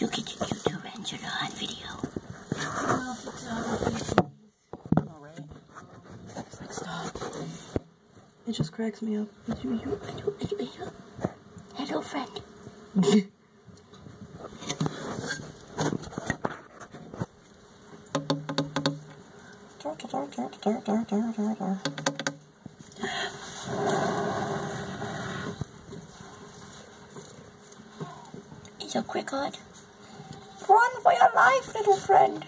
Look at the YouTube Angela on video. It just cracks me up. Hello, friend. It's a cricket. Run for your life, little friend.